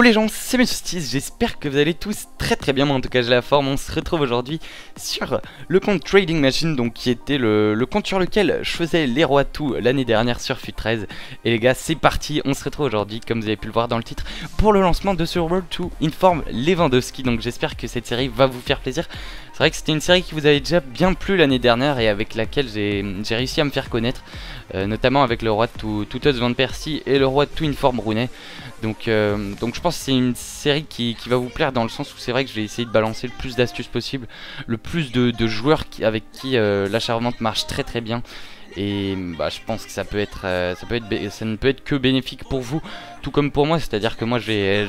Yo les gens, c'est Justice, j'espère que vous allez tous très très bien, moi en tout cas j'ai la forme, on se retrouve aujourd'hui sur le compte Trading Machine, donc qui était le, compte sur lequel je faisais les rois tout l'année dernière sur FUT13, et les gars c'est parti, on se retrouve aujourd'hui, comme vous avez pu le voir dans le titre, pour le lancement de ce World 2 Inform Lewandowski, donc j'espère que cette série va vous faire plaisir, c'est vrai que c'était une série qui vous avait déjà bien plu l'année dernière et avec laquelle j'ai réussi à me faire connaître, euh, notamment avec le roi de tout, tout Van Persie et le roi de tout Inform Brunet, donc, euh, donc je pense que c'est une série qui, va vous plaire dans le sens où c'est vrai que je vais essayer de balancer le plus d'astuces possible, le plus de, joueurs avec qui euh, l'acharnement marche très très bien et bah, je pense que ça peut être, euh, ça peut être, ça ne peut être que bénéfique pour vous, tout comme pour moi. C'est-à-dire que moi, je vais,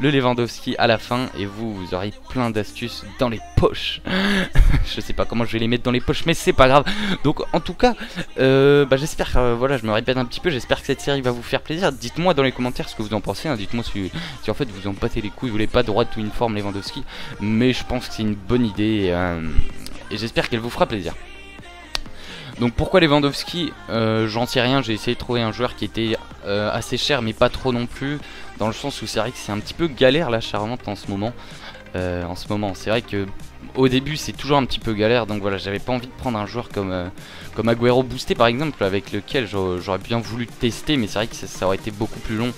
le Lewandowski à la fin, et vous, vous aurez plein d'astuces dans les poches. je sais pas comment je vais les mettre dans les poches, mais c'est pas grave. Donc, en tout cas, euh, bah, j'espère, euh, voilà, je me répète un petit peu. J'espère que cette série va vous faire plaisir. Dites-moi dans les commentaires ce que vous en pensez. Hein. Dites-moi si, en fait vous en battez les couilles, vous voulez pas droit de tout une forme Lewandowski, mais je pense que c'est une bonne idée. et j'espère qu'elle vous fera plaisir. Donc pourquoi Lewandowski euh, J'en sais rien, j'ai essayé de trouver un joueur qui était euh, assez cher mais pas trop non plus, dans le sens où c'est vrai que c'est un petit peu galère la Charente en ce moment. Euh, en ce moment, c'est vrai que au début c'est toujours un petit peu galère, donc voilà, j'avais pas envie de prendre un joueur comme, comme Aguero boosté par exemple, avec lequel j'aurais bien voulu tester, mais c'est vrai que ça, aurait été beaucoup plus long.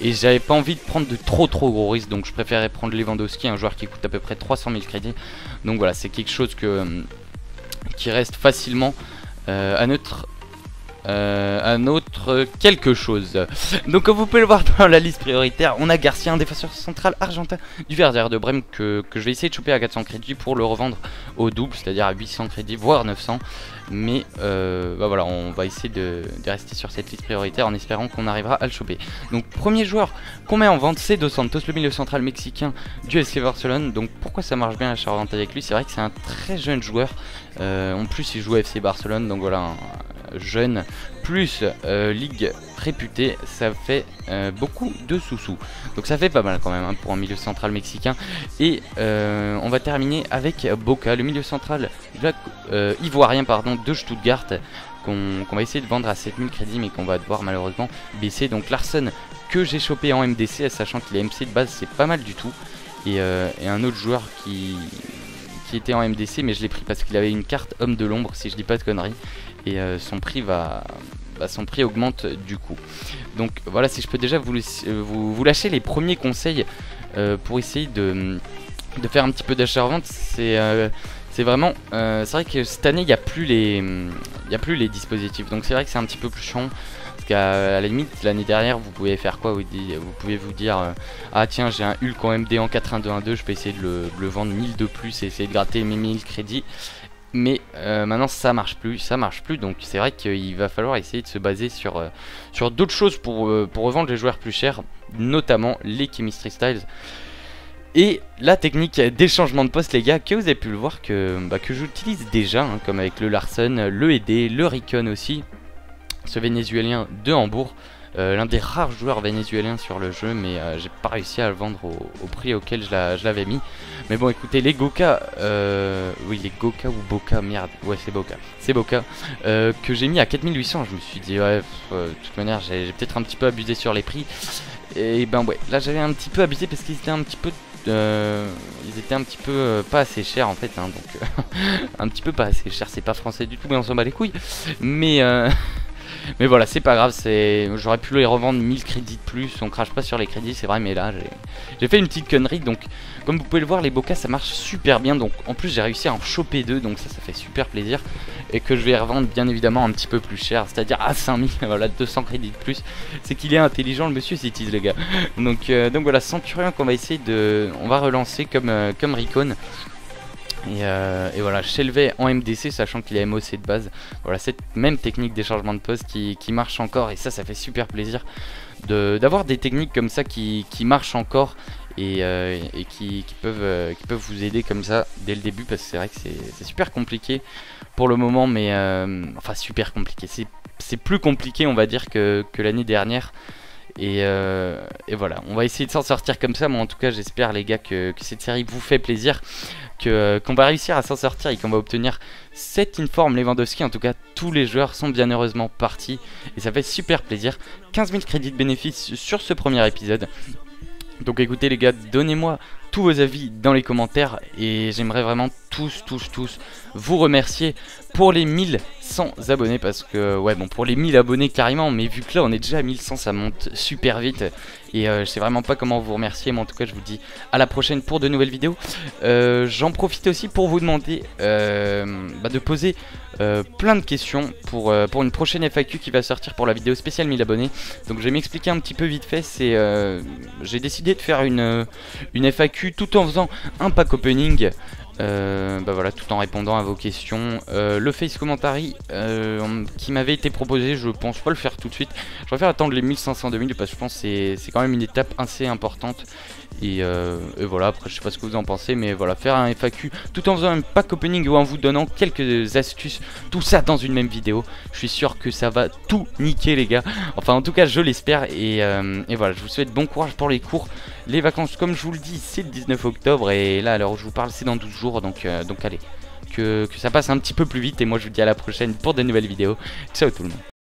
Et j'avais pas envie de prendre de trop trop gros risques, donc je préférais prendre Lewandowski, un joueur qui coûte à peu près 300 000 crédits. Donc voilà, c'est quelque chose qui reste facilement euh, à notre euh, un autre quelque chose. Donc comme vous pouvez le voir dans la liste prioritaire, on a Garcia, un défenseur central argentin du Verder de Brême que, je vais essayer de choper à 400 crédits pour le revendre au double, c'est-à-dire à 800 crédits, voire 900. Mais euh, bah voilà, on va essayer de, rester sur cette liste prioritaire en espérant qu'on arrivera à le choper. Donc premier joueur qu'on met en vente, c'est Dos Santos, le milieu central mexicain du SC Barcelone. Donc pourquoi ça marche bien la vente avec lui? C'est vrai que c'est un très jeune joueur. Euh, en plus il joue FC Barcelone, donc voilà, jeune, plus euh, ligue réputée, ça fait euh, beaucoup de sous-sous. Donc ça fait pas mal quand même hein, pour un milieu central mexicain. Et euh, on va terminer avec Boca, le milieu central ivoirien pardon, de Stuttgart, qu'on va essayer de vendre à 7000 crédits, mais qu'on va devoir malheureusement baisser. Donc Larson que j'ai chopé en MDC, sachant qu'il est MC de base, c'est pas mal du tout. Et, et un autre joueur qui, qui était en MDC, mais je l'ai pris parce qu'il avait une carte homme de l'ombre, si je dis pas de conneries et euh, son prix va bah, son prix augmente du coup. Donc voilà, si je peux déjà vous, euh, vous, lâcher les premiers conseils euh, pour essayer de, de, faire un petit peu d'achat-revente, c'est vraiment, c'est vrai que cette année il n'y a plus les, a plus les dispositifs, donc c'est vrai que c'est un petit peu plus chiant. Parce qu'à la limite l'année dernière vous pouvez faire quoi? Vous, vous pouvez vous dire ah tiens j'ai un Hulk en MD en 4-1-2-1-2 je peux essayer de le, de le, vendre 1000 de plus et essayer de gratter mes 1000 crédits mais euh, maintenant ça marche plus, ça marche plus, donc c'est vrai qu'il va falloir essayer de se baser sur, euh, sur d'autres choses pour, euh, pour revendre les joueurs plus chers, notamment les Chemistry Styles. Et la technique des changements de poste les gars, que vous avez pu le voir que, bah, que j'utilise déjà, hein, comme avec le Larson, le ED, le Recon aussi, ce vénézuélien de Hambourg. Euh, l'un des rares joueurs vénézuéliens sur le jeu, mais euh, j'ai pas réussi à le vendre au, prix auquel je l'avais mis. Mais bon, écoutez, les Goka, euh, oui, les Goka ou Boka, merde, ouais, c'est Boka, c'est Boka, que j'ai mis à 4800. Je me suis dit, ouais, de toute manière, j'ai peut-être un petit peu abusé sur les prix. Et ben, ouais, là j'avais un petit peu abusé parce qu'ils étaient un petit peu ils étaient un petit peu pas assez chers en fait, hein, donc un petit peu pas assez cher, c'est pas français du tout, mais on s'en bat les couilles. Mais mais voilà, c'est pas grave, j'aurais pu les revendre 1000 crédits de plus, on crache pas sur les crédits, c'est vrai, mais là j'ai fait une petite connerie, donc comme vous pouvez le voir, les bocas ça marche super bien, donc en plus j'ai réussi à en choper deux, donc ça, ça fait super plaisir, et que je vais revendre bien évidemment un petit peu plus cher, c'est-à-dire à 5000, voilà, 200 crédits de plus, c'est qu'il est intelligent le monsieur Cities les gars. Donc, euh, donc voilà, Centurion qu'on va essayer de, on va relancer comme, euh, comme Recon, euh, et, voilà, Shelvey en MDC, sachant qu'il est MOC de base. Voilà, cette même technique des changements de poste qui, marche encore, et ça, ça fait super plaisir d'avoir des techniques comme ça qui, marchent encore et, euh, qui, peuvent, euh, qui peuvent vous aider comme ça dès le début, parce que c'est vrai que c'est super compliqué pour le moment, mais enfin, super compliqué. C'est plus compliqué, on va dire, que, l'année dernière. Et, voilà, on va essayer de s'en sortir comme ça, mais en tout cas j'espère les gars que, cette série vous fait plaisir. Euh, qu'on va réussir à s'en sortir et qu'on va obtenir cette informe Lewandowski. En tout cas, tous les joueurs sont bien heureusement partis et ça fait super plaisir. 15 000 crédits de bénéfice sur ce premier épisode. Donc écoutez les gars, donnez-moi tous vos avis dans les commentaires et j'aimerais vraiment tous, tous, tous vous remercier pour les 1100 abonnés parce que, ouais, bon, pour les 1000 abonnés carrément, mais vu que là on est déjà à 1100, ça monte super vite et euh, je sais vraiment pas comment vous remercier, mais en tout cas, je vous dis à la prochaine pour de nouvelles vidéos. Euh, j'en profite aussi pour vous demander euh, bah, de poser plein de questions pour, pour une prochaine FAQ qui va sortir pour la vidéo spéciale 1000 abonnés. Donc je vais m'expliquer un petit peu vite fait, c'est j'ai décidé de faire une, une FAQ tout en faisant un pack opening euh, bah voilà, tout en répondant à vos questions. Euh, le face commentary euh, qui m'avait été proposé, je pense pas le faire tout de suite. Je préfère attendre les 1500-2000 parce que je pense que c'est quand même une étape assez importante. Euh, et, voilà, après je sais pas ce que vous en pensez, mais voilà, faire un FAQ tout en faisant un pack opening ou en vous donnant quelques astuces, tout ça dans une même vidéo. Je suis sûr que ça va tout niquer les gars. Enfin en tout cas je l'espère et, euh, voilà, je vous souhaite bon courage pour les cours. Les vacances comme je vous le dis c'est le 19 octobre et là alors je vous parle c'est dans 12 jours donc, euh, donc allez. Que, que ça passe un petit peu plus vite et moi je vous dis à la prochaine pour de nouvelles vidéos. Ciao tout le monde.